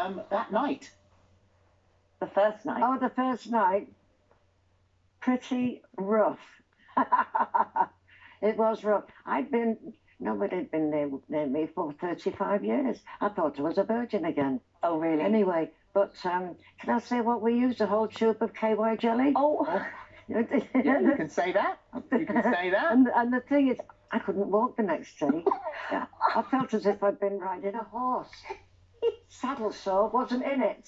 um, that night? The first night. Oh, the first night, pretty rough. it was rough. I'd been, nobody had been near, near me for 35 years. I thought I was a virgin again. Oh, really? Anyway, but um, can I say what we used? A whole tube of KY jelly? Oh, Yeah, you can say that. You can say that. And, and the thing is, I couldn't walk the next day. I felt as if I'd been riding a horse. Saddle sore wasn't in it.